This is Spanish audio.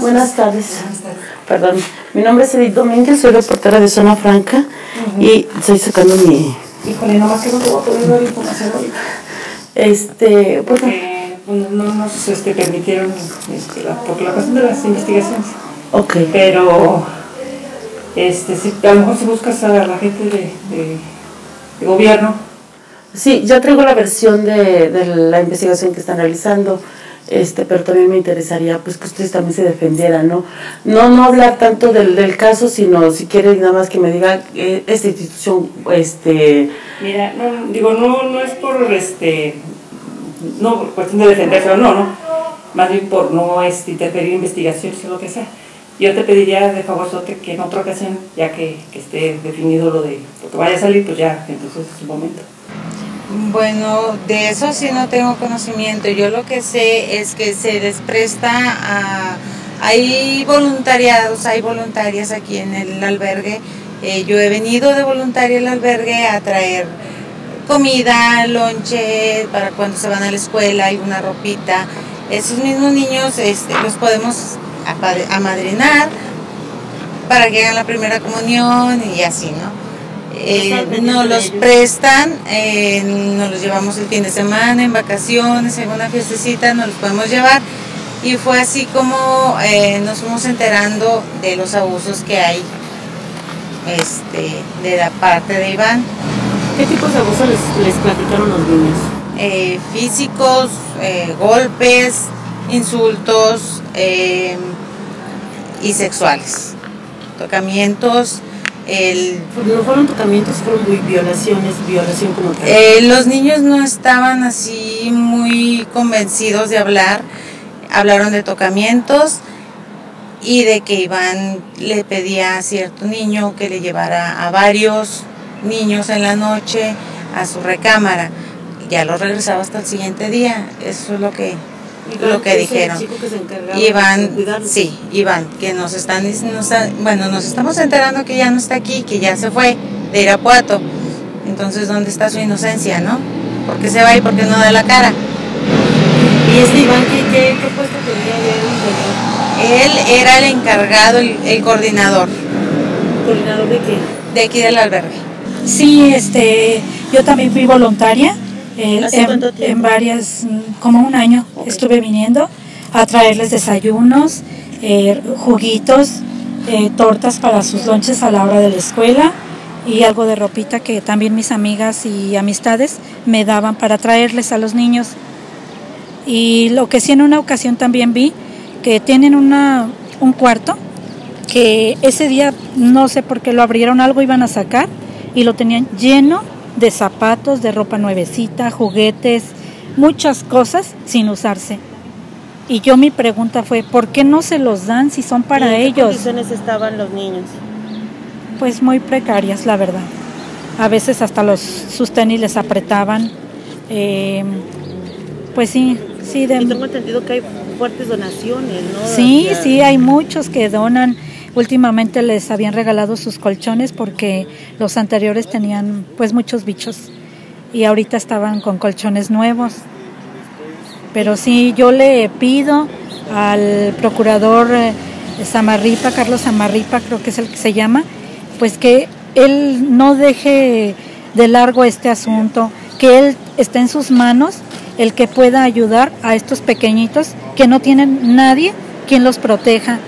Buenas tardes. Perdón, mi nombre es Edith Domínguez, soy reportera de Zona Franca y estoy sacando mi... Híjole, nomás que no te voy a poder dar información ahorita. Este, Porque no nos este, permitieron, este, la, por la cuestión de las investigaciones. ok. Pero, este, si, a lo mejor si buscas a la gente de, de, de gobierno, Sí, ya traigo la versión de, de la investigación que están realizando, este, pero también me interesaría pues que ustedes también se defendieran, ¿no? No, no hablar tanto del, del caso, sino si quieren nada más que me diga eh, esta institución, este, mira, no, digo, no, no es por, este, no por cuestión de defenderse o no, no, más bien por no este, interferir en investigaciones o lo que sea. Yo te pediría de favor, que en otra ocasión, ya que, que esté definido lo de lo que vaya a salir, pues ya, entonces es su momento. Bueno, de eso sí no tengo conocimiento. Yo lo que sé es que se les presta a... Hay voluntariados, hay voluntarias aquí en el albergue. Eh, yo he venido de voluntaria al albergue a traer comida, lonche, para cuando se van a la escuela, alguna ropita. Esos mismos niños este, los podemos amadrinar para que hagan la primera comunión y así, ¿no? Eh, nos los prestan, eh, nos los llevamos el fin de semana, en vacaciones, en una fiestecita, nos los podemos llevar. Y fue así como eh, nos fuimos enterando de los abusos que hay este, de la parte de Iván, ¿qué tipos de abusos les, les platicaron los niños? Eh, físicos, eh, golpes, insultos eh, y sexuales, tocamientos. El, No fueron tocamientos, fueron muy violaciones, violación como tal. Eh, los niños no estaban así muy convencidos de hablar. Hablaron de tocamientos y de que Iván le pedía a cierto niño que le llevara a varios niños en la noche a su recámara. Ya lo regresaba hasta el siguiente día. Eso es lo que, lo que dijeron. que Iván, sí, Iván, que nos están diciendo, nos está- bueno, nos estamos enterando que ya no está aquí, que ya se fue de Irapuato. Entonces, ¿dónde está su inocencia, no? ¿Por qué se va y por qué no da la cara? ¿Y este Iván qué, qué, qué puesto tenía de él? Él era el encargado, el, el coordinador ¿Coordinador de qué? de aquí del albergue. Sí, este, yo también fui voluntaria eh, ¿Hace en, cuánto tiempo? en varias, mm, como un año estuve viniendo a traerles desayunos, eh, juguitos, eh, tortas para sus lonches a la hora de la escuela y algo de ropita que también mis amigas y amistades me daban para traerles a los niños. Y lo que sí en una ocasión también vi, que tienen una, un cuarto que ese día no sé por qué lo abrieron, algo iban a sacar y lo tenían lleno de zapatos, de ropa nuevecita, juguetes, muchas cosas sin usarse. Y yo mi pregunta fue, ¿por qué no se los dan si son para ¿Y en qué ellos? condiciones estaban los niños? Pues muy precarias, la verdad. A veces hasta los sus tenis les apretaban. Eh, pues sí, sí, de, Y tengo entendido que hay fuertes donaciones, ¿no? Sí, sí, hay muchos que donan. Últimamente les habían regalado sus colchones porque los anteriores tenían pues muchos bichos y ahorita estaban con colchones nuevos. Pero sí, yo le pido al procurador eh, Samarripa, Carlos Samarripa, creo que es el que se llama, pues que él no deje de largo este asunto, que él esté en sus manos el que pueda ayudar a estos pequeñitos que no tienen nadie quien los proteja